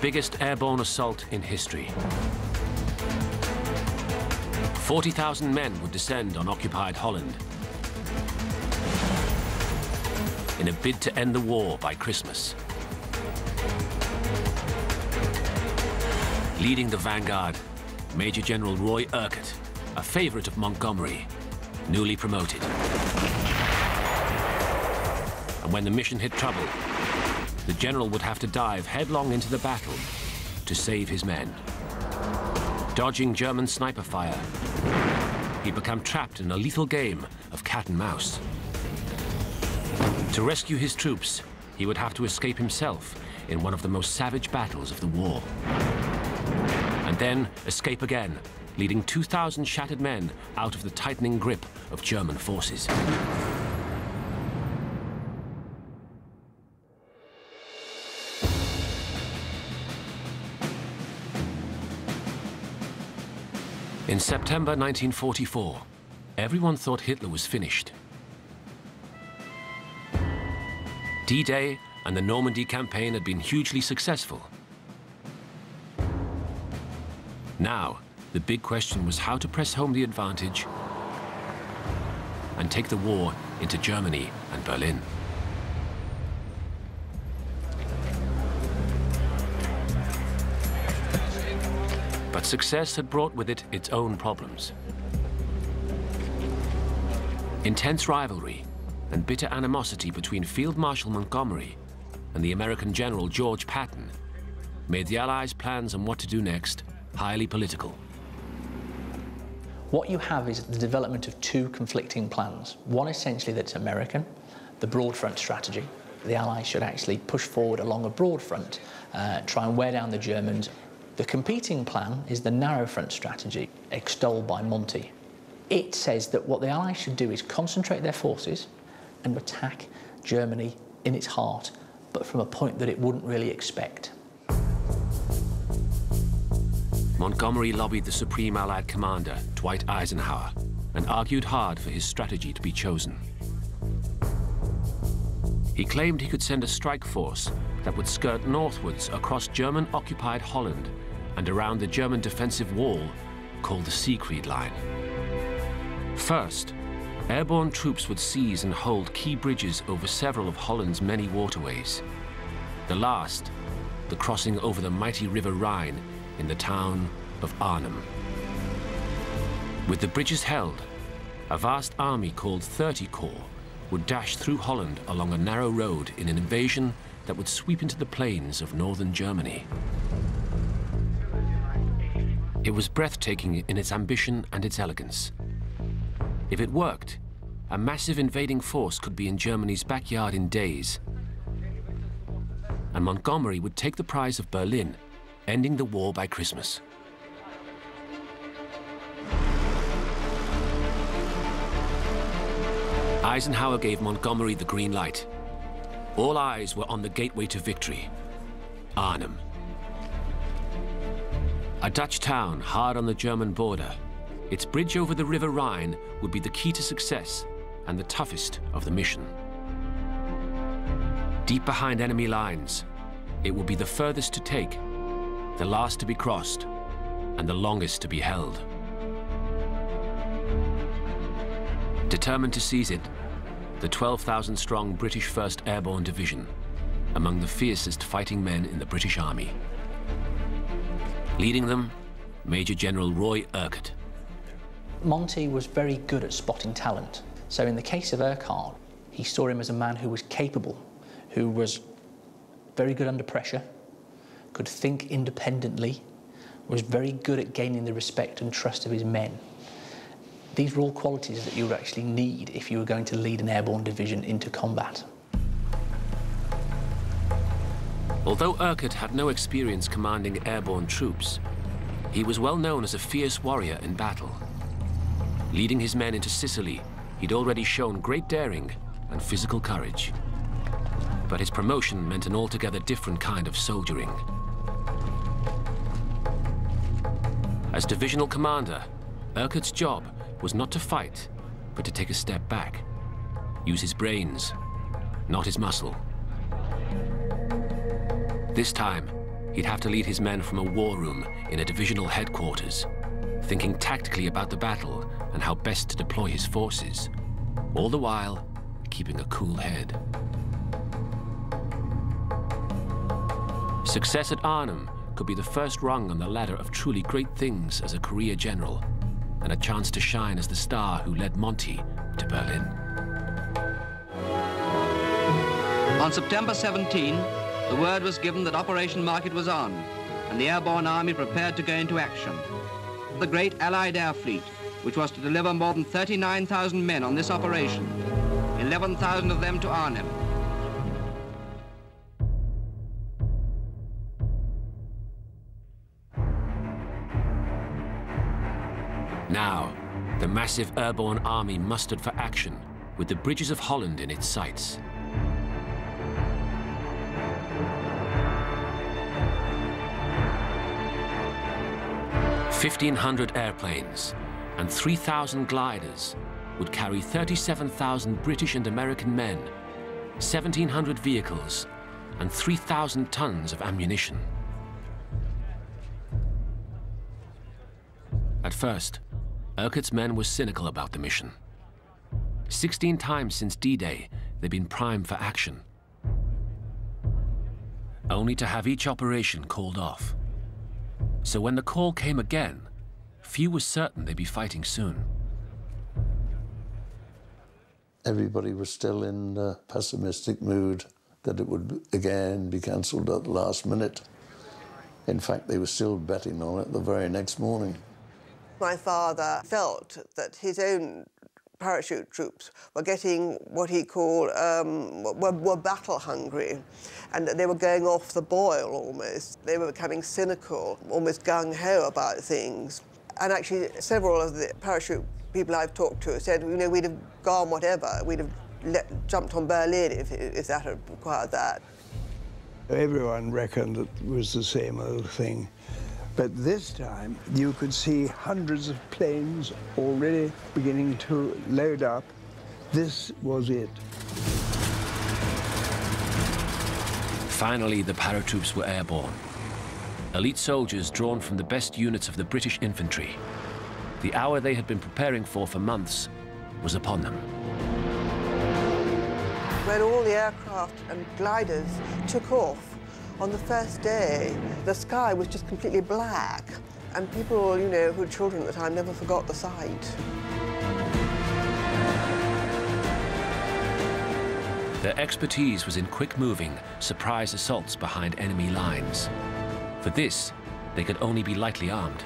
Biggest airborne assault in history. 40,000 men would descend on occupied Holland in a bid to end the war by Christmas. Leading the vanguard, Major General Roy Urquhart, a favorite of Montgomery, newly promoted. And when the mission hit trouble, the general would have to dive headlong into the battle to save his men. Dodging German sniper fire, he'd become trapped in a lethal game of cat and mouse. To rescue his troops, he would have to escape himself in one of the most savage battles of the war. And then escape again, leading 2,000 shattered men out of the tightening grip of German forces. In September 1944, everyone thought Hitler was finished. D-Day and the Normandy campaign had been hugely successful. Now, the big question was how to press home the advantage and take the war into Germany and Berlin. Success had brought with it its own problems. Intense rivalry and bitter animosity between Field Marshal Montgomery and the American General George Patton made the Allies' plans on what to do next highly political. What you have is the development of two conflicting plans. One essentially that's American, the broad front strategy. The Allies should actually push forward along a broad front, uh, try and wear down the Germans. The competing plan is the narrow front strategy, extolled by Monty. It says that what the Allies should do is concentrate their forces and attack Germany in its heart, but from a point that it wouldn't really expect. Montgomery lobbied the Supreme Allied Commander, Dwight Eisenhower, and argued hard for his strategy to be chosen. He claimed he could send a strike force that would skirt northwards across German-occupied Holland and around the German defensive wall called the Siegfried Line. First, airborne troops would seize and hold key bridges over several of Holland's many waterways. The last, the crossing over the mighty River Rhine in the town of Arnhem. With the bridges held, a vast army called 30 Corps would dash through Holland along a narrow road in an invasion that would sweep into the plains of northern Germany. It was breathtaking in its ambition and its elegance. If it worked, a massive invading force could be in Germany's backyard in days. And Montgomery would take the prize of Berlin, ending the war by Christmas. Eisenhower gave Montgomery the green light. All eyes were on the gateway to victory, Arnhem. A Dutch town hard on the German border, its bridge over the River Rhine would be the key to success and the toughest of the mission. Deep behind enemy lines, it would be the furthest to take, the last to be crossed, and the longest to be held. Determined to seize it, the 12,000-strong British 1st Airborne Division, among the fiercest fighting men in the British Army. Leading them, Major General Roy Urquhart. Monty was very good at spotting talent. So in the case of Urquhart, he saw him as a man who was capable, who was very good under pressure, could think independently, was very good at gaining the respect and trust of his men. These were all qualities that you would actually need if you were going to lead an airborne division into combat. Although Urquhart had no experience commanding airborne troops, he was well known as a fierce warrior in battle. Leading his men into Sicily, he'd already shown great daring and physical courage. But his promotion meant an altogether different kind of soldiering. As divisional commander, Urquhart's job was not to fight, but to take a step back. Use his brains, not his muscle. This time, he'd have to lead his men from a war room in a divisional headquarters, thinking tactically about the battle and how best to deploy his forces, all the while keeping a cool head. Success at Arnhem could be the first rung on the ladder of truly great things as a career general, and a chance to shine as the star who led Monty to Berlin. On September 17, the word was given that Operation Market was on, and the airborne army prepared to go into action. The great Allied air fleet, which was to deliver more than 39,000 men on this operation, 11,000 of them to Arnhem. Now, the massive airborne army mustered for action with the bridges of Holland in its sights. Fifteen hundred airplanes and 3,000 gliders would carry 37,000 British and American men, 1,700 vehicles, and 3,000 tons of ammunition. At first, Urquhart's men were cynical about the mission. Sixteen times since D-Day, they'd been primed for action, only to have each operation called off. So when the call came again, few were certain they'd be fighting soon. Everybody was still in a pessimistic mood that it would again be cancelled at the last minute. In fact, they were still betting on it the very next morning. My father felt that his own parachute troops were getting what he called um, were, were, battle hungry and that they were going off the boil almost. They were becoming cynical, almost gung-ho about things. And actually several of the parachute people I've talked to said, you know, we'd have gone whatever, we'd have let, jumped on Berlin if, if that had required that. Everyone reckoned it was the same old thing. But this time, you could see hundreds of planes already beginning to load up. This was it. Finally, the paratroops were airborne. Elite soldiers drawn from the best units of the British infantry. The hour they had been preparing for for months was upon them. When all the aircraft and gliders took off, on the first day, the sky was just completely black. And people, you know, who were children at the time never forgot the sight. Their expertise was in quick-moving, surprise assaults behind enemy lines. For this, they could only be lightly armed.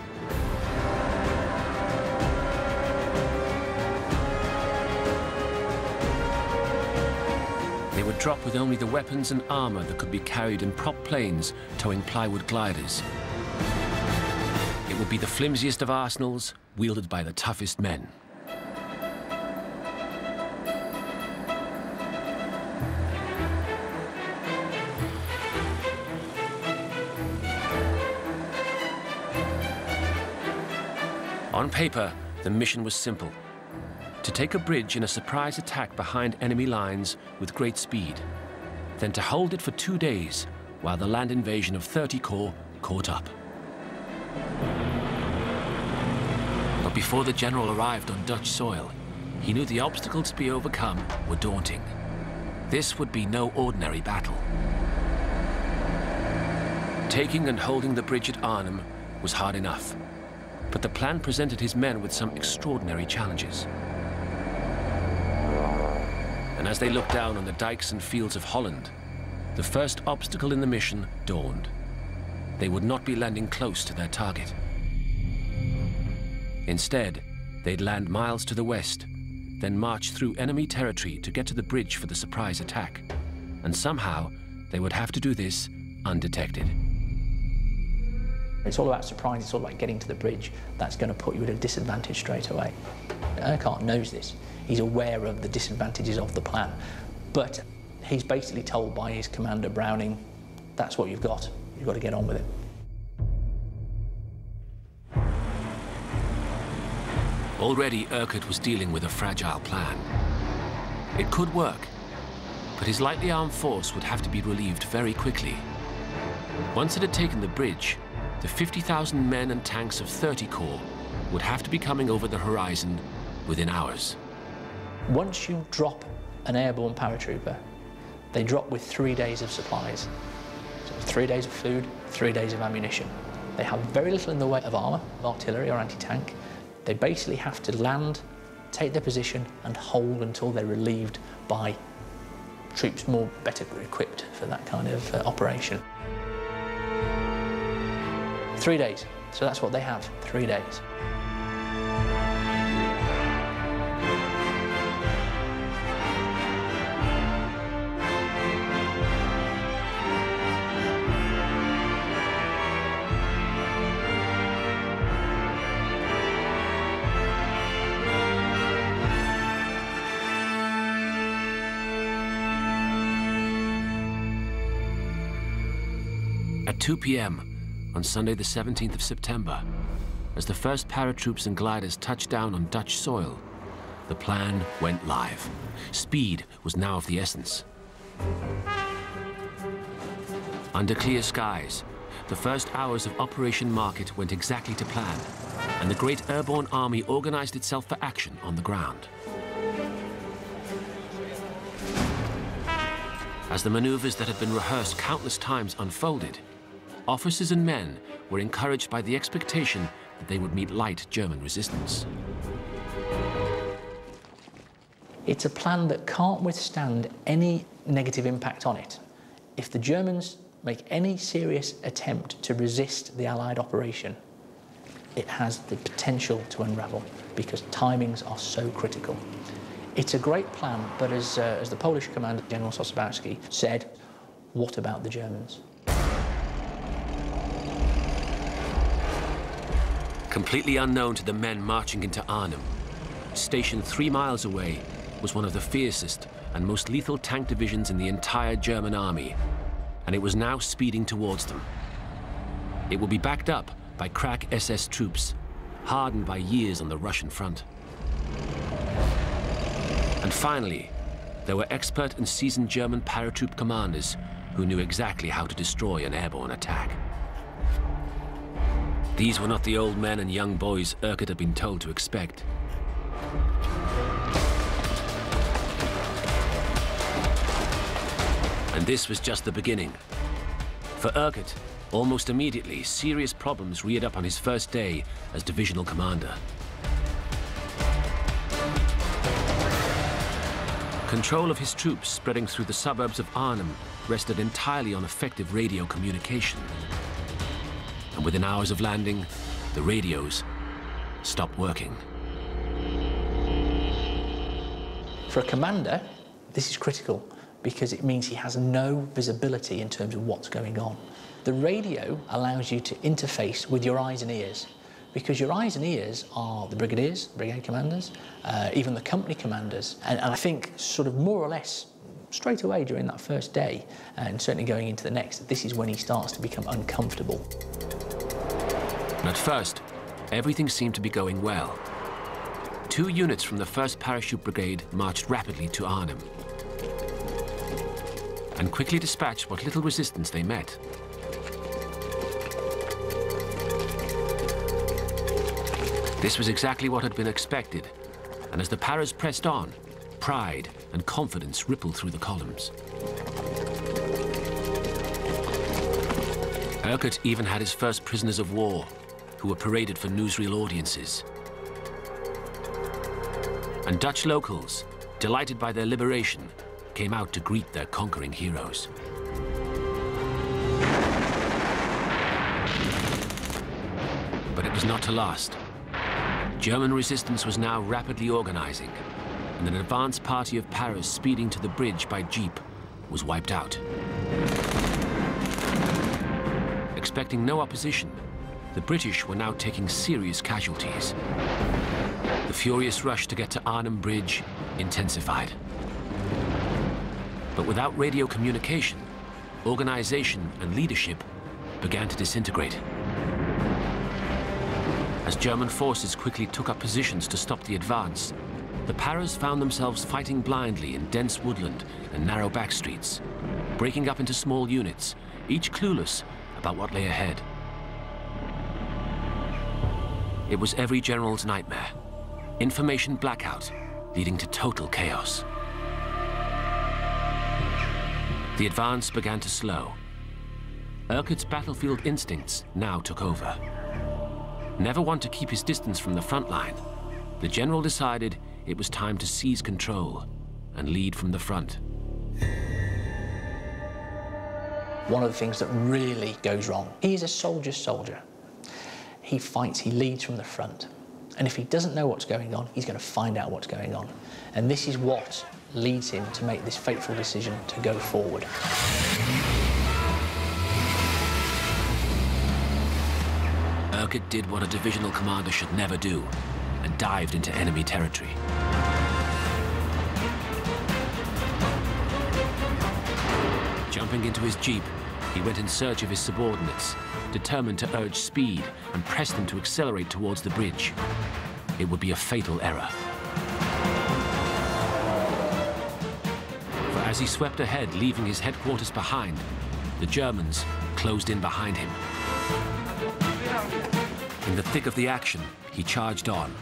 Drop with only the weapons and armor that could be carried in prop planes towing plywood gliders. It would be the flimsiest of arsenals, wielded by the toughest men. On paper, the mission was simple to take a bridge in a surprise attack behind enemy lines with great speed, then to hold it for two days while the land invasion of 30 Corps caught up. But before the general arrived on Dutch soil, he knew the obstacles to be overcome were daunting. This would be no ordinary battle. Taking and holding the bridge at Arnhem was hard enough, but the plan presented his men with some extraordinary challenges. And as they looked down on the dikes and fields of Holland, the first obstacle in the mission dawned. They would not be landing close to their target. Instead, they'd land miles to the west, then march through enemy territory to get to the bridge for the surprise attack. And somehow, they would have to do this undetected. It's all about surprise, it's all about getting to the bridge. That's going to put you at a disadvantage straight away. Urquhart knows this. He's aware of the disadvantages of the plan. But he's basically told by his commander, Browning, that's what you've got. You've got to get on with it. Already, Urquhart was dealing with a fragile plan. It could work, but his lightly armed force would have to be relieved very quickly. Once it had taken the bridge, the 50,000 men and tanks of 30 Corps would have to be coming over the horizon within hours. Once you drop an airborne paratrooper, they drop with three days of supplies. So three days of food, three days of ammunition. They have very little in the way of armour, artillery or anti-tank. They basically have to land, take their position and hold until they're relieved by troops more better equipped for that kind of uh, operation. Three days. So that's what they have, three days. At 2 p.m. on Sunday, the 17th of September, as the first paratroops and gliders touched down on Dutch soil, the plan went live. Speed was now of the essence. Under clear skies, the first hours of Operation Market went exactly to plan, and the great airborne army organized itself for action on the ground. As the maneuvers that had been rehearsed countless times unfolded, officers and men were encouraged by the expectation that they would meet light German resistance. It's a plan that can't withstand any negative impact on it. If the Germans make any serious attempt to resist the Allied operation, it has the potential to unravel because timings are so critical. It's a great plan, but as, uh, as the Polish commander, General Sosabowski, said, what about the Germans? Completely unknown to the men marching into Arnhem, stationed three miles away was one of the fiercest and most lethal tank divisions in the entire German army, and it was now speeding towards them. It would be backed up by crack SS troops, hardened by years on the Russian front. And finally, there were expert and seasoned German paratroop commanders who knew exactly how to destroy an airborne attack. These were not the old men and young boys Urquhart had been told to expect. And this was just the beginning. For Urquhart, almost immediately, serious problems reared up on his first day as divisional commander. Control of his troops spreading through the suburbs of Arnhem rested entirely on effective radio communication. And within hours of landing, the radios stopped working. For a commander, this is critical because it means he has no visibility in terms of what's going on. The radio allows you to interface with your eyes and ears because your eyes and ears are the brigadiers, brigade commanders, uh, even the company commanders. And, and, I think sort of more or less straight away during that first day and certainly going into the next, this is when he starts to become uncomfortable. At first, everything seemed to be going well. Two units from the 1st Parachute Brigade marched rapidly to Arnhem and quickly dispatched what little resistance they met. This was exactly what had been expected, and as the Paras pressed on, pride and confidence rippled through the columns. Urquhart even had his first prisoners of war, who were paraded for newsreel audiences. And Dutch locals, delighted by their liberation, came out to greet their conquering heroes. But it was not to last. German resistance was now rapidly organizing, and an advance party of Paras speeding to the bridge by jeep was wiped out. Expecting no opposition, the British were now taking serious casualties. The furious rush to get to Arnhem Bridge intensified. But without radio communication, organization and leadership began to disintegrate. As German forces quickly took up positions to stop the advance, the Paras found themselves fighting blindly in dense woodland and narrow back streets, breaking up into small units, each clueless about what lay ahead. It was every general's nightmare. Information blackout, leading to total chaos. The advance began to slow. Urquhart's battlefield instincts now took over. Never one to keep his distance from the front line, the general decided it was time to seize control and lead from the front. One of the things that really goes wrong, he is a soldier's soldier. He fights, he leads from the front. And if he doesn't know what's going on, he's going to find out what's going on. And this is what leads him to make this fateful decision to go forward. Urquhart did what a divisional commander should never do and dived into enemy territory. Jumping into his jeep, he went in search of his subordinates, determined to urge speed and press them to accelerate towards the bridge. It would be a fatal error. For as he swept ahead, leaving his headquarters behind, the Germans closed in behind him. In the thick of the action, he charged on,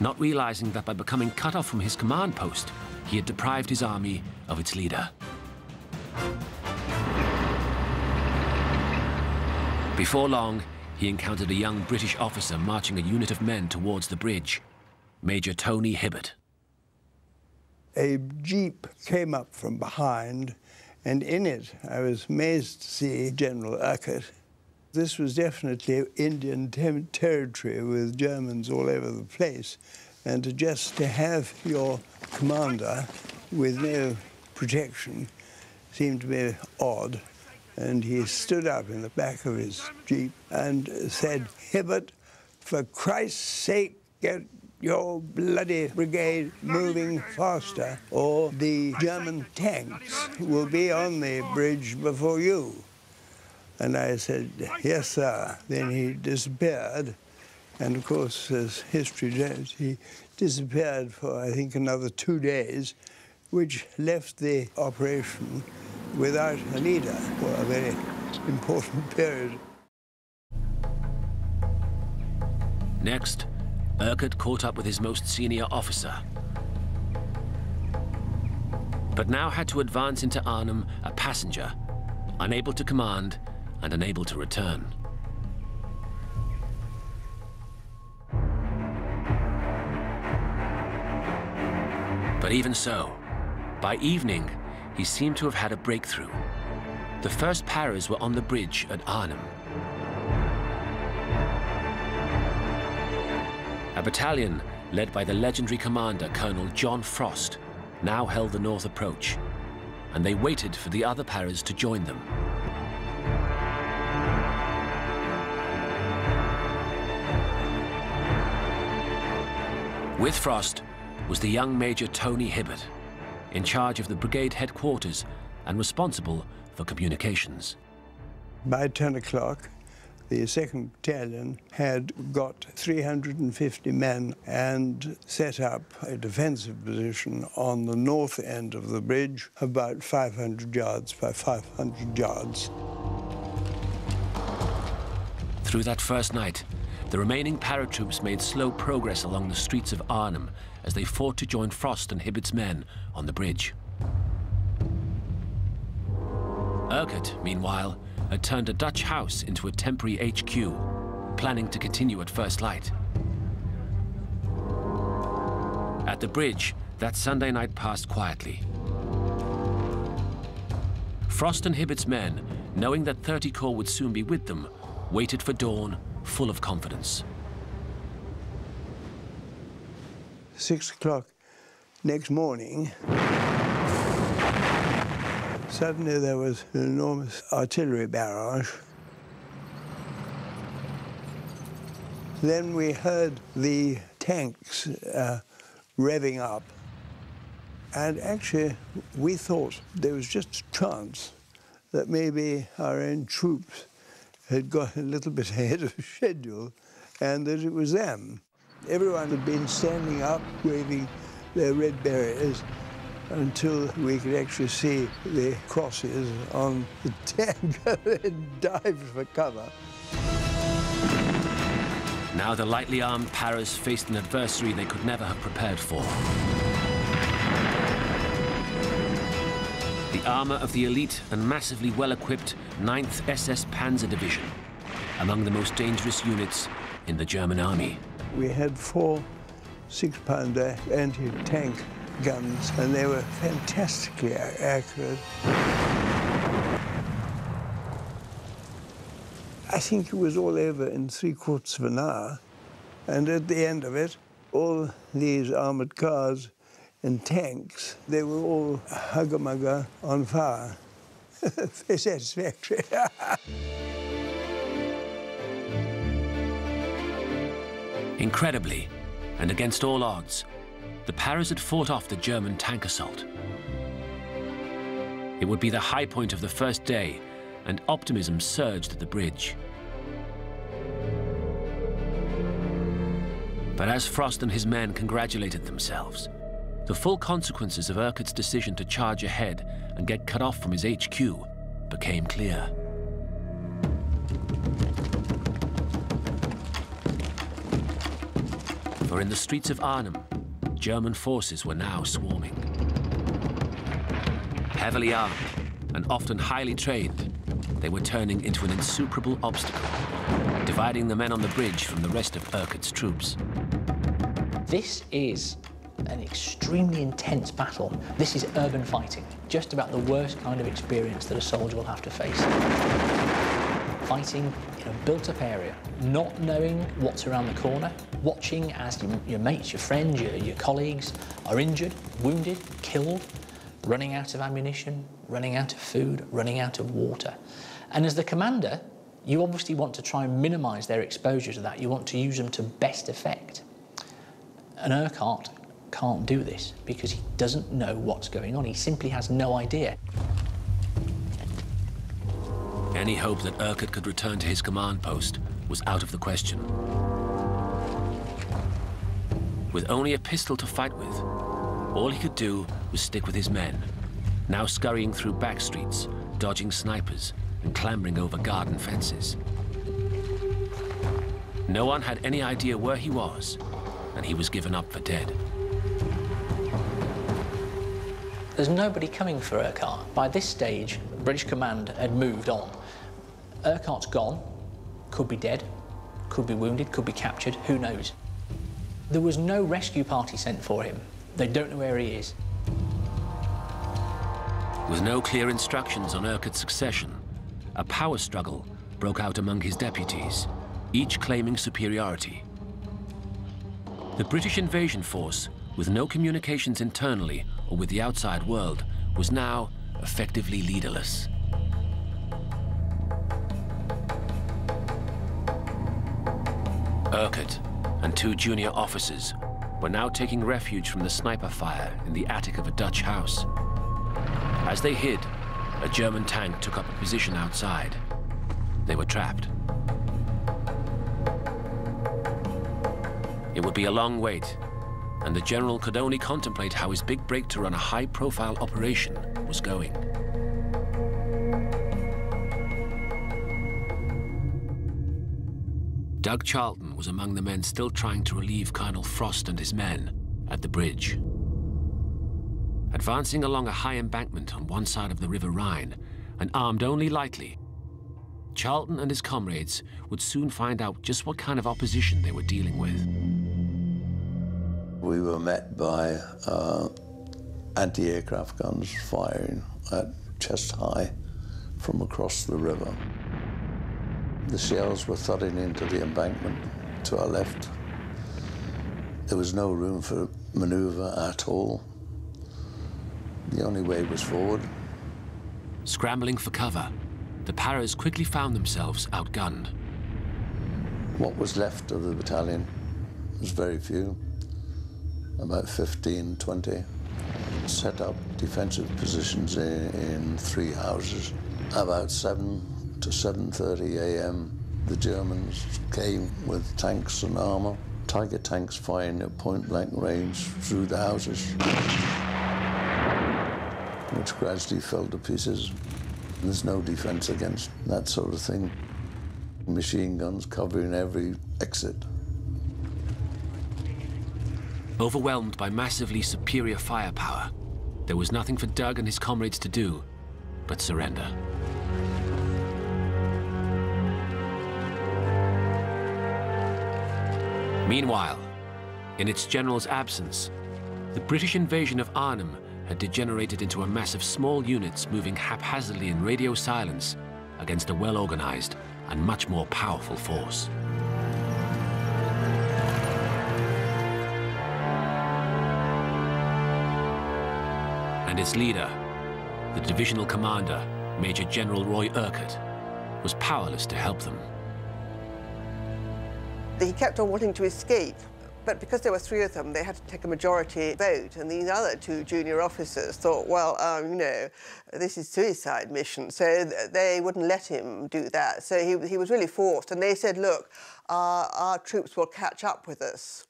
not realizing that by becoming cut off from his command post, he had deprived his army of its leader. Before long, he encountered a young British officer marching a unit of men towards the bridge, Major Tony Hibbert. A jeep came up from behind, and in it I was amazed to see General Urquhart this was definitely Indian ter territory with Germans all over the place. And just to have your commander with no protection seemed to be odd. And he stood up in the back of his jeep and said, Hibbert, for Christ's sake, get your bloody brigade moving faster, or the German tanks will be on the bridge before you. And I said, yes, sir. Then he disappeared. And of course, as history says, he disappeared for, I think, another two days, which left the operation without a leader for a very important period. Next, Urquhart caught up with his most senior officer, but now had to advance into Arnhem a passenger, unable to command and unable to return. But even so, by evening, he seemed to have had a breakthrough. The first paras were on the bridge at Arnhem. A battalion led by the legendary commander Colonel John Frost now held the north approach, and they waited for the other paras to join them. With Frost was the young Major Tony Hibbert, in charge of the brigade headquarters and responsible for communications. By 10 o'clock, the 2nd Battalion had got 350 men and set up a defensive position on the north end of the bridge, about 500 yards by 500 yards. Through that first night, the remaining paratroops made slow progress along the streets of Arnhem as they fought to join Frost and Hibbert's men on the bridge. Urquhart, meanwhile, had turned a Dutch house into a temporary HQ, planning to continue at first light. At the bridge, that Sunday night passed quietly. Frost and Hibbert's men, knowing that 30 Corps would soon be with them, waited for dawn full of confidence. Six o'clock next morning, suddenly there was an enormous artillery barrage. Then we heard the tanks uh, revving up. And actually, we thought there was just a chance that maybe our own troops had got a little bit ahead of schedule and that it was them. Everyone had been standing up, waving their red berets, until we could actually see the crosses on the tank and dive for cover. Now the lightly armed Paras faced an adversary they could never have prepared for. The armor of the elite and massively well-equipped 9th SS Panzer Division, among the most dangerous units in the German army. We had four six-pounder anti-tank guns, and they were fantastically accurate. I think it was all over in three quarters of an hour. And at the end of it, all these armored cars and tanks, they were all hugger-mugger on fire. Satisfactory. Incredibly, and against all odds, the Paras had fought off the German tank assault. It would be the high point of the first day, and optimism surged at the bridge. But as Frost and his men congratulated themselves, the full consequences of Urquhart's decision to charge ahead and get cut off from his HQ became clear. For in the streets of Arnhem, German forces were now swarming. Heavily armed and often highly trained, they were turning into an insuperable obstacle, dividing the men on the bridge from the rest of Urquhart's troops. This is an extremely intense battle. This is urban fighting, just about the worst kind of experience that a soldier will have to face. Fighting in a built-up area, not knowing what's around the corner, watching as your, your mates, your friends, your, your colleagues are injured, wounded, killed, running out of ammunition, running out of food, running out of water. And as the commander, you obviously want to try and minimise their exposure to that. You want to use them to best effect. And Urquhart can't do this because he doesn't know what's going on. He simply has no idea. Any hope that Urquhart could return to his command post was out of the question. With only a pistol to fight with, all he could do was stick with his men, now scurrying through back streets, dodging snipers, and clambering over garden fences. No one had any idea where he was, and he was given up for dead. There's nobody coming for Urquhart. By this stage, British command had moved on. Urquhart's gone, could be dead, could be wounded, could be captured, who knows. There was no rescue party sent for him. They don't know where he is. With no clear instructions on Urquhart's succession, a power struggle broke out among his deputies, each claiming superiority. The British invasion force, with no communications internally or with the outside world, was now effectively leaderless. Urquhart and two junior officers were now taking refuge from the sniper fire in the attic of a Dutch house. As they hid, a German tank took up a position outside. They were trapped. It would be a long wait, and the general could only contemplate how his big break to run a high-profile operation was going. Doug Charlton was among the men still trying to relieve Colonel Frost and his men at the bridge. Advancing along a high embankment on one side of the River Rhine, and armed only lightly, Charlton and his comrades would soon find out just what kind of opposition they were dealing with. We were met by uh, anti-aircraft guns firing at chest high from across the river. The shells were thudding into the embankment to our left. There was no room for maneuver at all. The only way was forward. Scrambling for cover, the Paras quickly found themselves outgunned. What was left of the battalion was very few, about 15, 20. Set up defensive positions in, in three houses. About 7 to 7.30 a.m., the Germans came with tanks and armor, Tiger tanks firing at point-blank range through the houses. which gradually fell to pieces. There's no defense against that sort of thing. Machine guns covering every exit. Overwhelmed by massively superior firepower, there was nothing for Doug and his comrades to do but surrender. Meanwhile, in its general's absence, the British invasion of Arnhem had degenerated into a mass of small units moving haphazardly in radio silence against a well-organized and much more powerful force. Its leader, the divisional commander, Major General Roy Urquhart, was powerless to help them. He kept on wanting to escape, but because there were three of them, they had to take a majority vote, and these other two junior officers thought, well, um, you know, this is suicide mission, so they wouldn't let him do that. So he, he was really forced, and they said, look, our, our troops will catch up with us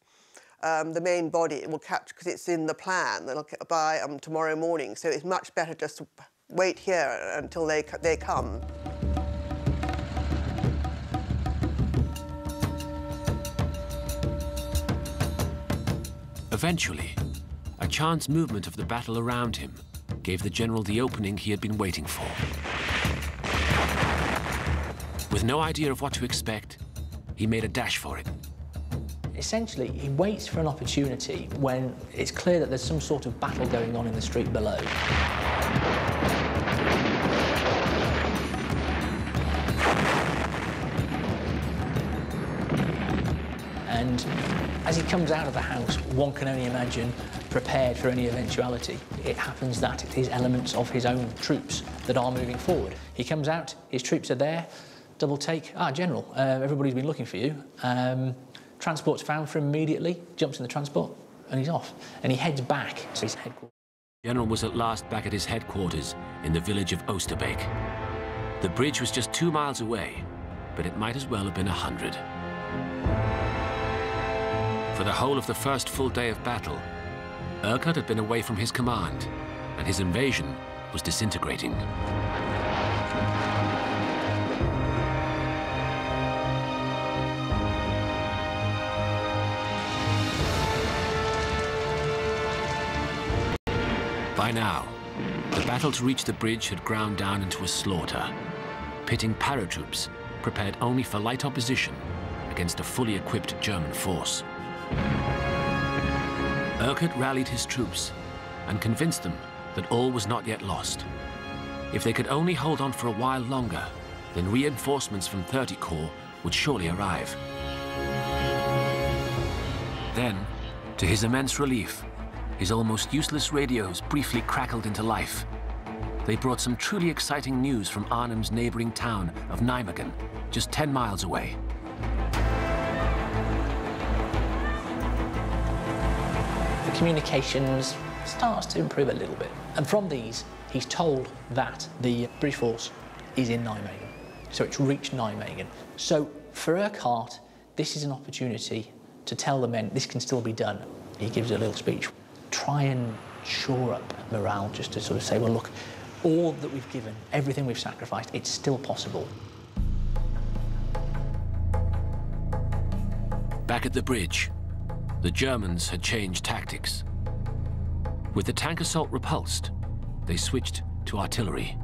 um, the main body will catch because it's in the plan by um, tomorrow morning. So it's much better just to wait here until they, they come. Eventually, a chance movement of the battle around him gave the general the opening he had been waiting for. With no idea of what to expect, he made a dash for it essentially, he waits for an opportunity when it's clear that there's some sort of battle going on in the street below. And as he comes out of the house, one can only imagine prepared for any eventuality. It happens that it is elements of his own troops that are moving forward. He comes out, his troops are there, double take, ah, General, uh, everybody's been looking for you. Um, Transport's found for him immediately, jumps in the transport, and he's off. And he heads back to his headquarters. General was at last back at his headquarters in the village of Oosterbeek. The bridge was just two miles away, but it might as well have been a hundred. For the whole of the first full day of battle, Urquhart had been away from his command, and his invasion was disintegrating. Now, the battle to reach the bridge had ground down into a slaughter, pitting paratroops prepared only for light opposition against a fully equipped German force. Urquhart rallied his troops and convinced them that all was not yet lost. If they could only hold on for a while longer, then reinforcements from 30 Corps would surely arrive. Then, to his immense relief, his almost useless radios briefly crackled into life. They brought some truly exciting news from Arnhem's neighboring town of Nijmegen, just 10 miles away. The communications starts to improve a little bit. And from these, he's told that the British force is in Nijmegen. So it's reached Nijmegen. So for Urquhart, this is an opportunity to tell the men this can still be done. He gives a little speech try and shore up morale just to sort of say, well, look, all that we've given, everything we've sacrificed, it's still possible. Back at the bridge, the Germans had changed tactics. With the tank assault repulsed, they switched to artillery.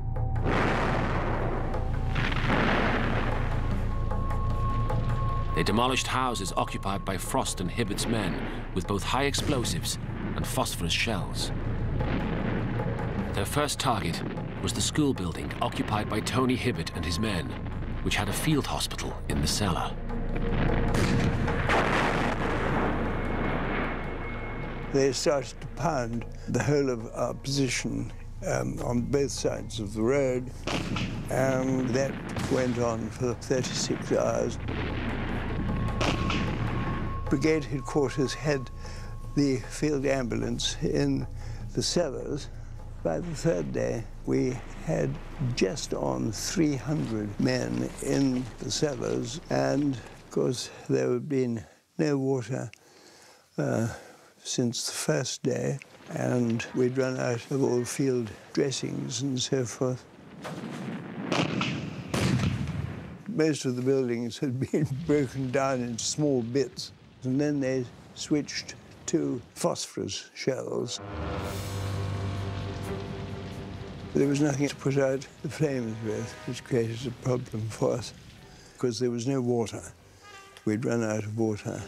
They demolished houses occupied by Frost and Hibbert's men with both high explosives and phosphorus shells. Their first target was the school building occupied by Tony Hibbert and his men, which had a field hospital in the cellar. They started to pound the whole of our position um, on both sides of the road, and that went on for 36 hours. Brigade headquarters had the field ambulance in the cellars. By the third day, we had just on 300 men in the cellars, and of course, there had been no water uh, since the first day. and we'd run out of all field dressings and so forth. Most of the buildings had been broken down into small bits, and then they switched to phosphorus shells. There was nothing to put out the flames with, which created a problem for us, because there was no water. We'd run out of water.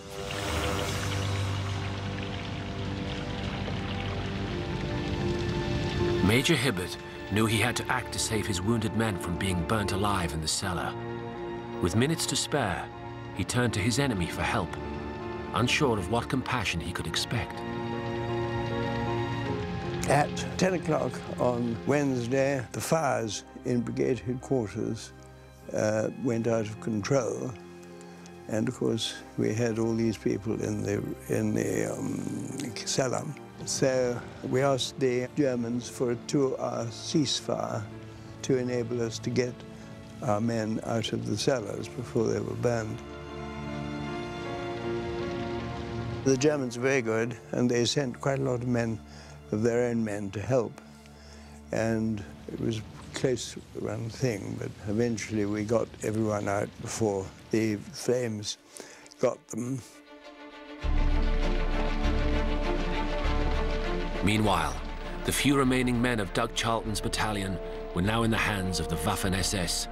Major Hibbert knew he had to act to save his wounded men from being burnt alive in the cellar. With minutes to spare, he turned to his enemy for help, unsure of what compassion he could expect. At 10 o'clock on Wednesday, the fires in brigade headquarters uh, went out of control. And of course, we had all these people in the, in the um, cellar. So we asked the Germans for a two-hour ceasefire to enable us to get our men out of the cellars before they were burned. The Germans were very good, and they sent quite a lot of men, of their own men, to help. And it was a close run thing, but eventually we got everyone out before the flames got them. Meanwhile, the few remaining men of Doug Charlton's battalion were now in the hands of the Waffen-SS.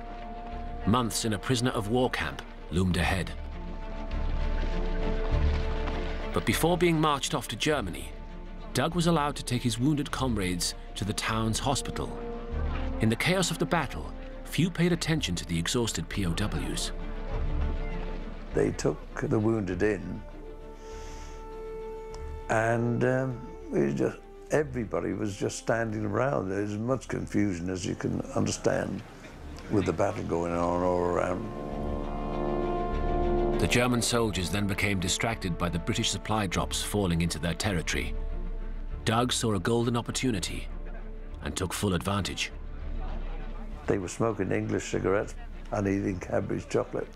Months in a prisoner of war camp loomed ahead. But before being marched off to Germany, Doug was allowed to take his wounded comrades to the town's hospital. In the chaos of the battle, few paid attention to the exhausted POWs. They took the wounded in, and um, just everybody was just standing around. There was as much confusion as you can understand with the battle going on all around. The German soldiers then became distracted by the British supply drops falling into their territory. Doug saw a golden opportunity and took full advantage. They were smoking English cigarettes and eating Cadbury's chocolate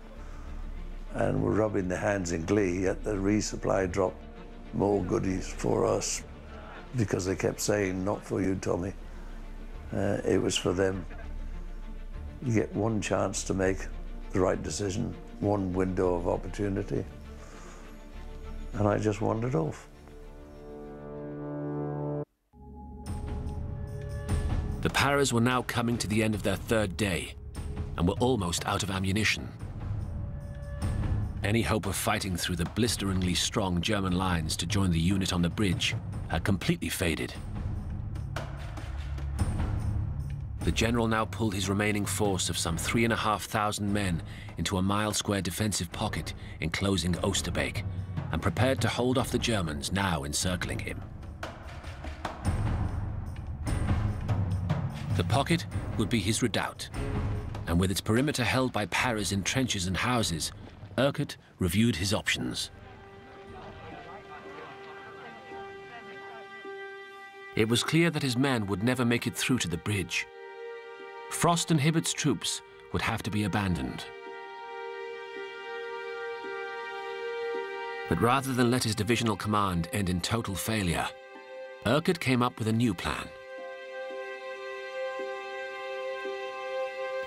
and were rubbing their hands in glee at the resupply drop. More goodies for us because they kept saying, not for you, Tommy. Uh, it was for them. You get one chance to make the right decision, one window of opportunity. And I just wandered off. The Paras were now coming to the end of their third day and were almost out of ammunition. Any hope of fighting through the blisteringly strong German lines to join the unit on the bridge had completely faded. The general now pulled his remaining force of some 3,500 men into a mile-square defensive pocket enclosing Oosterbeek and prepared to hold off the Germans now encircling him. The pocket would be his redoubt, and with its perimeter held by Paras in trenches and houses, Urquhart reviewed his options. It was clear that his men would never make it through to the bridge. Frost and Hibbert's troops would have to be abandoned. But rather than let his divisional command end in total failure, Urquhart came up with a new plan.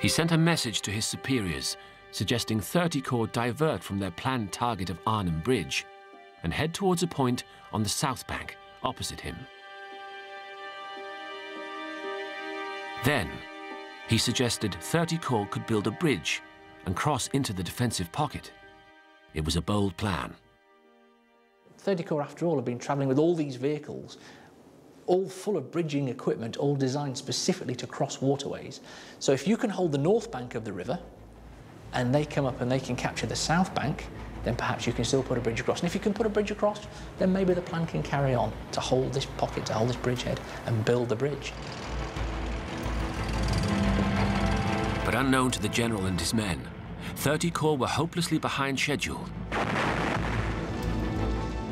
He sent a message to his superiors suggesting 30 Corps divert from their planned target of Arnhem Bridge and head towards a point on the south bank opposite him. Then, he suggested 30 Corps could build a bridge and cross into the defensive pocket. It was a bold plan. 30 Corps, after all, have been travelling with all these vehicles, all full of bridging equipment, all designed specifically to cross waterways. So if you can hold the north bank of the river, and they come up and they can capture the south bank, then perhaps you can still put a bridge across. And if you can put a bridge across, then maybe the plan can carry on to hold this pocket, to hold this bridgehead, and build the bridge. Unknown to the general and his men, 30 Corps were hopelessly behind schedule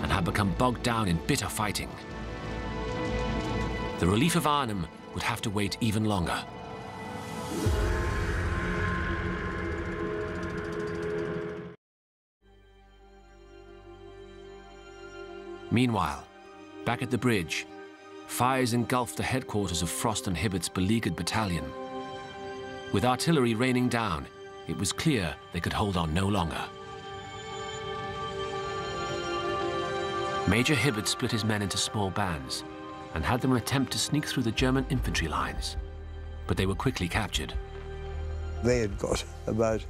and had become bogged down in bitter fighting. The relief of Arnhem would have to wait even longer. Meanwhile, back at the bridge, fires engulfed the headquarters of Frost and Hibbert's beleaguered battalion. With artillery raining down, it was clear they could hold on no longer. Major Hibbert split his men into small bands and had them attempt to sneak through the German infantry lines, but they were quickly captured. They had got about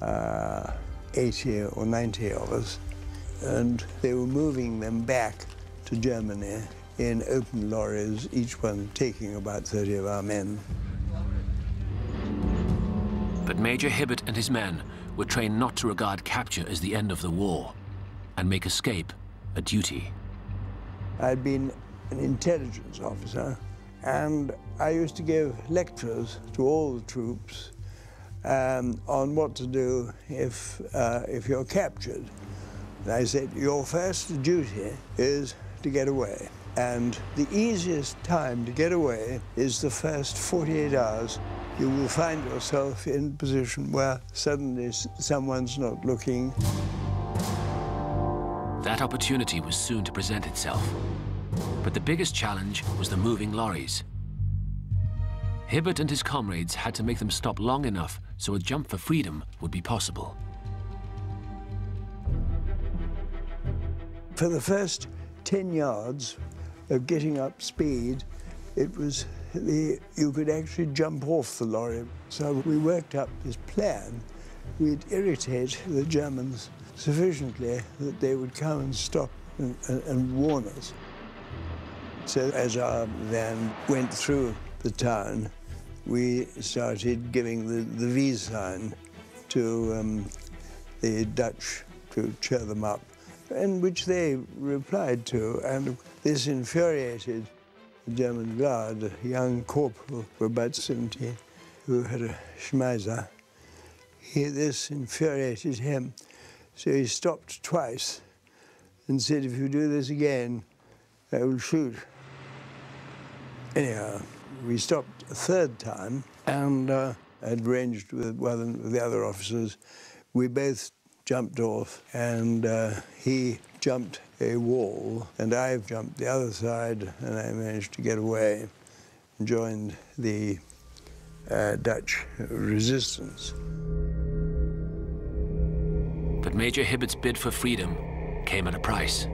uh, 80 or 90 of us, and they were moving them back to Germany in open lorries, each one taking about 30 of our men. But Major Hibbert and his men were trained not to regard capture as the end of the war and make escape a duty. I'd been an intelligence officer, and I used to give lectures to all the troops um, on what to do if, uh, if you're captured. And I said, your first duty is to get away. And the easiest time to get away is the first 48 hours. You will find yourself in a position where suddenly someone's not looking. That opportunity was soon to present itself. But the biggest challenge was the moving lorries. Hibbert and his comrades had to make them stop long enough so a jump for freedom would be possible. For the first 10 yards of getting up speed, it was the, you could actually jump off the lorry. So we worked up this plan. We'd irritate the Germans sufficiently that they would come and stop and, and, and warn us. So as our van went through the town, we started giving the, the V sign to um, the Dutch to cheer them up, and which they replied to. And this infuriated German Guard, a young corporal about 17, who had a Schmeisser. He, this infuriated him. So he stopped twice and said, if you do this again, I will shoot. Anyhow, we stopped a third time and uh, had arranged with one of the other officers. We both jumped off and uh, he jumped a wall and I've jumped the other side and I managed to get away and joined the uh, Dutch resistance. But Major Hibbert's bid for freedom came at a price.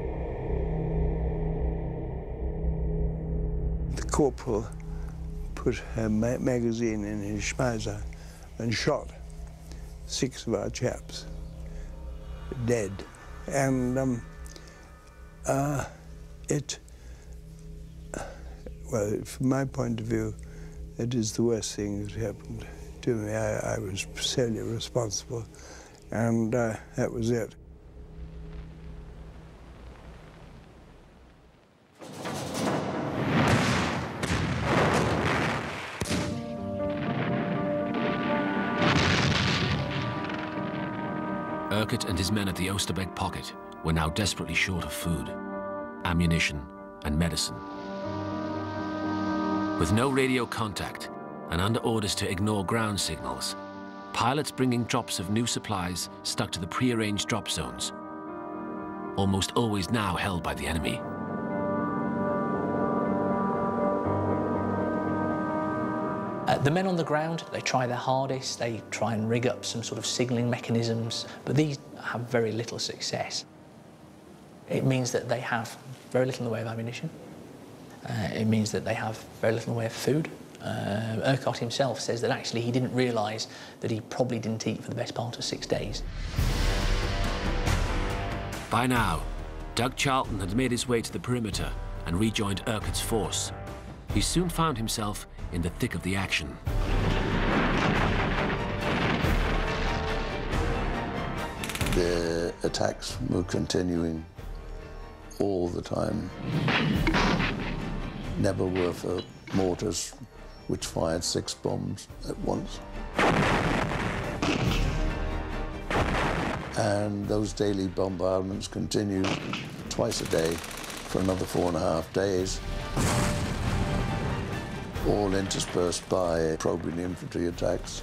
The corporal put a ma magazine in his Schmeisser and shot six of our chaps dead. And um, uh, it, well, from my point of view, it is the worst thing that happened to me. I, I was solely responsible and uh, that was it. Urquhart and his men at the Oosterbeek pocket were now desperately short of food, ammunition, and medicine. With no radio contact and under orders to ignore ground signals, pilots bringing drops of new supplies stuck to the prearranged drop zones, almost always now held by the enemy. The men on the ground, they try their hardest, they try and rig up some sort of signalling mechanisms, but these have very little success. It means that they have very little in the way of ammunition. Uh, it means that they have very little in the way of food. Uh, Urquhart himself says that actually he didn't realise that he probably didn't eat for the best part of six days. By now, Doug Charlton had made his way to the perimeter and rejoined Urquhart's force. He soon found himself in the thick of the action. The attacks were continuing all the time. Nebelwerfer mortars which fired six bombs at once. And those daily bombardments continued twice a day for another four and a half days, all interspersed by probing infantry attacks,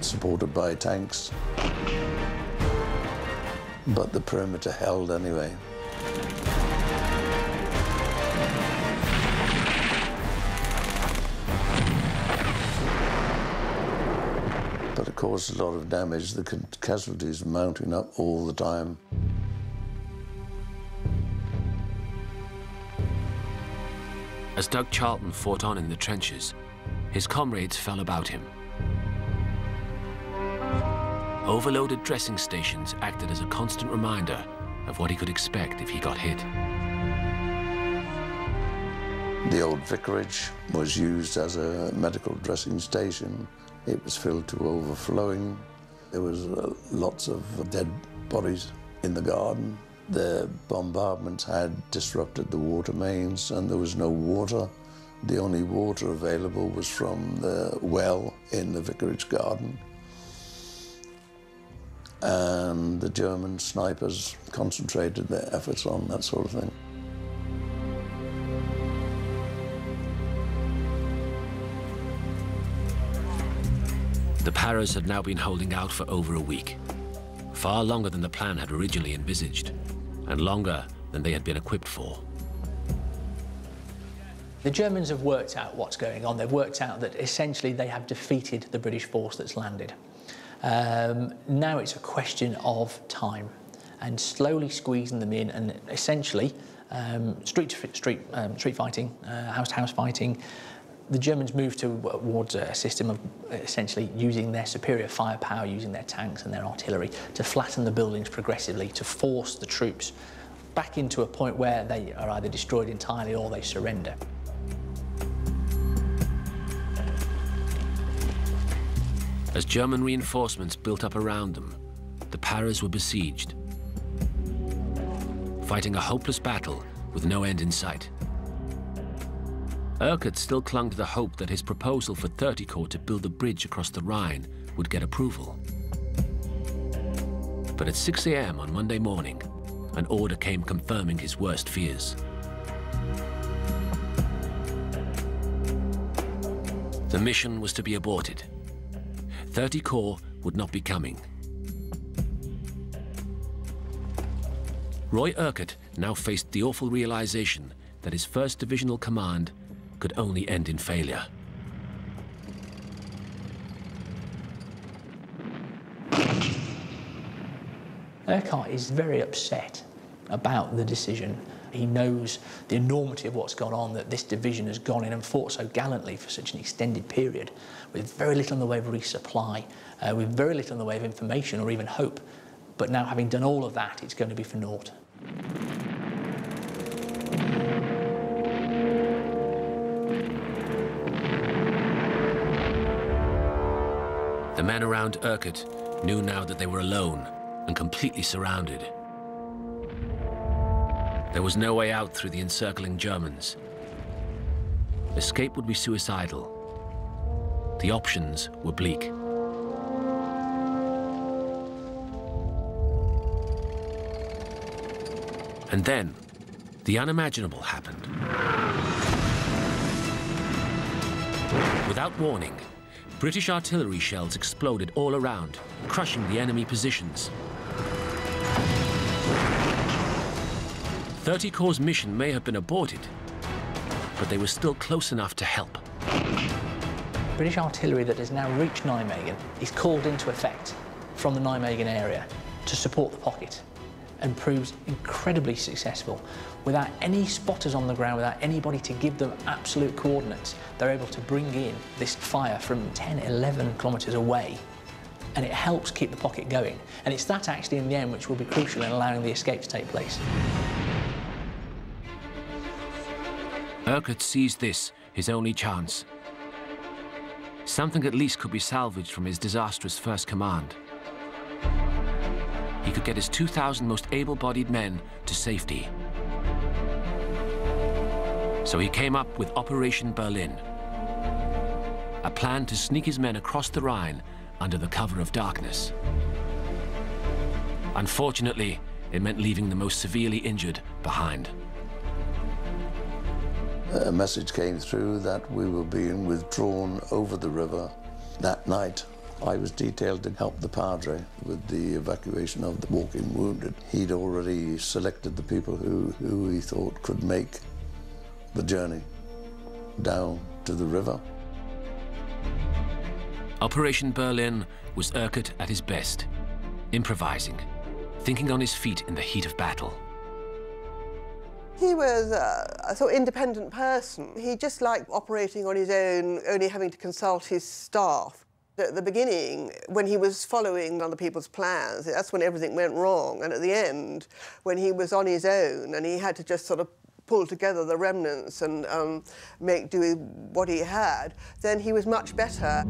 supported by tanks. But the perimeter held anyway. But it caused a lot of damage. The casualties mounting up all the time. As Doug Charlton fought on in the trenches, his comrades fell about him. Overloaded dressing stations acted as a constant reminder of what he could expect if he got hit. The old vicarage was used as a medical dressing station. It was filled to overflowing. There was uh, lots of dead bodies in the garden. The bombardments had disrupted the water mains and there was no water. The only water available was from the well in the vicarage garden. And the German snipers concentrated their efforts on that sort of thing. The Paras had now been holding out for over a week, far longer than the plan had originally envisaged, and longer than they had been equipped for. The Germans have worked out what's going on. They've worked out that essentially they have defeated the British force that's landed. Um, now it's a question of time and slowly squeezing them in and essentially um, street to street, um, street fighting, uh, house to house fighting, the Germans moved uh, towards a system of uh, essentially using their superior firepower, using their tanks and their artillery to flatten the buildings progressively, to force the troops back into a point where they are either destroyed entirely or they surrender. As German reinforcements built up around them, the Paras were besieged, fighting a hopeless battle with no end in sight. Urquhart still clung to the hope that his proposal for 30 Corps to build a bridge across the Rhine would get approval. But at 6 a.m. on Monday morning, an order came confirming his worst fears. The mission was to be aborted. 30 Corps would not be coming. Roy Urquhart now faced the awful realization that his 1st Divisional Command could only end in failure. Urquhart is very upset about the decision. He knows the enormity of what's gone on, that this division has gone in and fought so gallantly for such an extended period, with very little in the way of resupply, uh, with very little in the way of information or even hope. But now, having done all of that, it's going to be for naught. The men around Urquhart knew now that they were alone and completely surrounded. There was no way out through the encircling Germans. Escape would be suicidal. The options were bleak. And then, the unimaginable happened. Without warning, British artillery shells exploded all around, crushing the enemy positions. 30 Corps' mission may have been aborted, but they were still close enough to help. British artillery that has now reached Nijmegen is called into effect from the Nijmegen area to support the pocket and proves incredibly successful. Without any spotters on the ground, without anybody to give them absolute coordinates, they're able to bring in this fire from 10, 11 kilometres away and it helps keep the pocket going. And it's that actually in the end which will be crucial in allowing the escape to take place. Urquhart sees this, his only chance. Something at least could be salvaged from his disastrous first command he could get his 2,000 most able-bodied men to safety. So he came up with Operation Berlin, a plan to sneak his men across the Rhine under the cover of darkness. Unfortunately, it meant leaving the most severely injured behind. A message came through that we were being withdrawn over the river that night. I was detailed to help the Padre with the evacuation of the walking wounded. He'd already selected the people who, who he thought could make the journey down to the river. Operation Berlin was Urquhart at his best, improvising, thinking on his feet in the heat of battle. He was a, a sort of independent person. He just liked operating on his own, only having to consult his staff. At the beginning, when he was following other people's plans, that's when everything went wrong. And at the end, when he was on his own and he had to just sort of pull together the remnants and um, make do with what he had, then he was much better.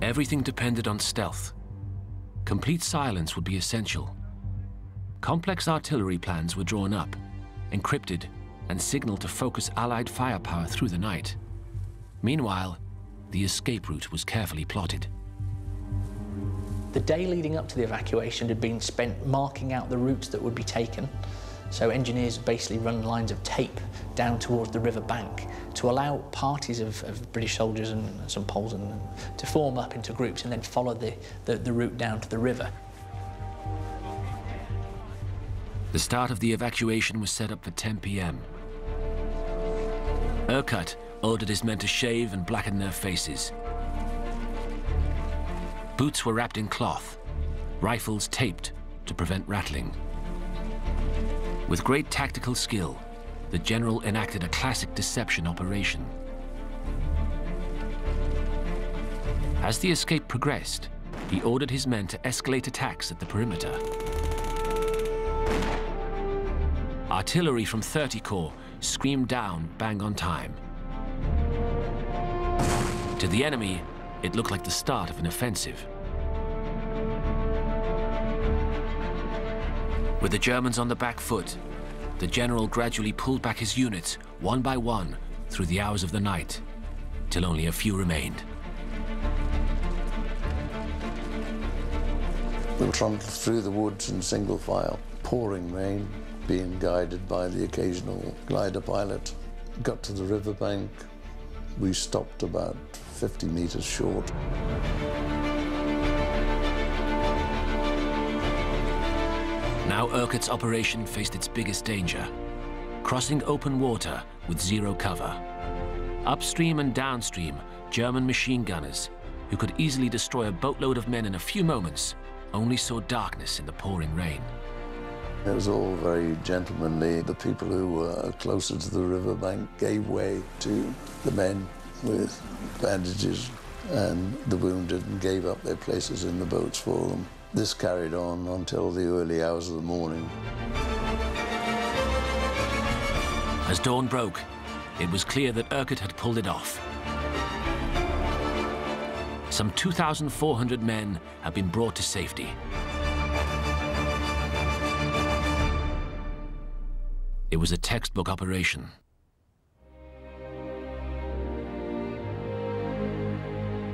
Everything depended on stealth. Complete silence would be essential. Complex artillery plans were drawn up, encrypted, and signaled to focus Allied firepower through the night. Meanwhile, the escape route was carefully plotted. The day leading up to the evacuation had been spent marking out the routes that would be taken. So engineers basically run lines of tape down towards the river bank to allow parties of, of British soldiers and some Poles and, to form up into groups and then follow the, the, the route down to the river. The start of the evacuation was set up for 10 p.m. Urquhart ordered his men to shave and blacken their faces. Boots were wrapped in cloth, rifles taped to prevent rattling. With great tactical skill, the general enacted a classic deception operation. As the escape progressed, he ordered his men to escalate attacks at the perimeter. Artillery from 30 Corps screamed down bang on time. To the enemy, it looked like the start of an offensive. With the Germans on the back foot, the general gradually pulled back his units, one by one, through the hours of the night, till only a few remained. We trundled through the woods in single file, pouring rain, being guided by the occasional glider pilot. Got to the riverbank. We stopped about 50 metres short. Now Urquhart's operation faced its biggest danger, crossing open water with zero cover. Upstream and downstream, German machine gunners, who could easily destroy a boatload of men in a few moments, only saw darkness in the pouring rain. It was all very gentlemanly. The people who were closer to the riverbank gave way to the men with bandages and the wounded and gave up their places in the boats for them. This carried on until the early hours of the morning. As dawn broke, it was clear that Urquhart had pulled it off. Some 2,400 men had been brought to safety. It was a textbook operation.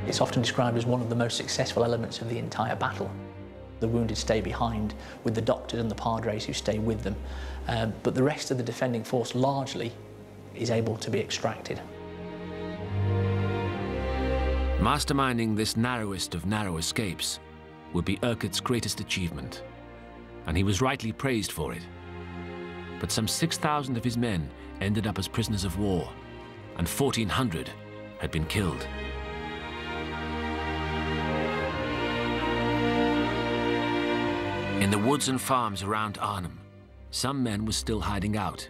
It's often described as one of the most successful elements of the entire battle. The wounded stay behind with the doctors and the padres who stay with them, um, but the rest of the defending force largely is able to be extracted. Masterminding this narrowest of narrow escapes would be Urquhart's greatest achievement, and he was rightly praised for it. But some 6,000 of his men ended up as prisoners of war, and 1,400 had been killed. In the woods and farms around Arnhem, some men were still hiding out,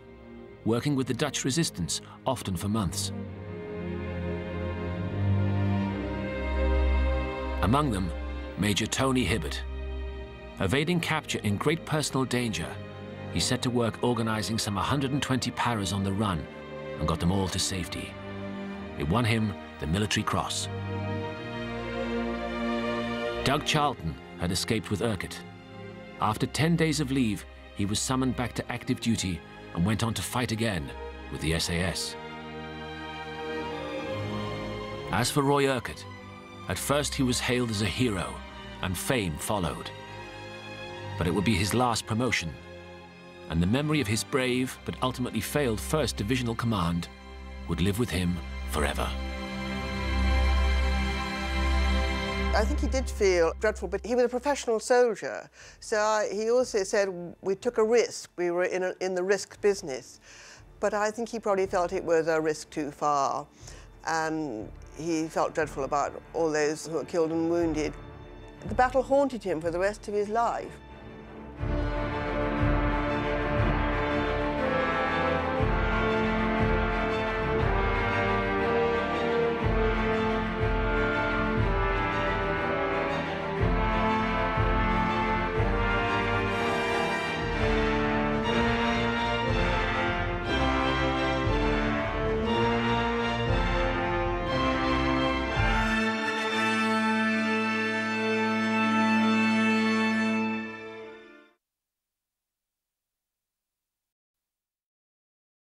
working with the Dutch resistance, often for months. Among them, Major Tony Hibbert. Evading capture in great personal danger, he set to work organizing some 120 paras on the run and got them all to safety. It won him the Military Cross. Doug Charlton had escaped with Urquhart. After 10 days of leave, he was summoned back to active duty and went on to fight again with the SAS. As for Roy Urquhart, at first he was hailed as a hero, and fame followed. But it would be his last promotion, and the memory of his brave but ultimately failed 1st Divisional Command would live with him forever. I think he did feel dreadful, but he was a professional soldier. So I, he also said we took a risk. We were in, a, in the risk business. But I think he probably felt it was a risk too far. And He felt dreadful about all those who were killed and wounded. The battle haunted him for the rest of his life.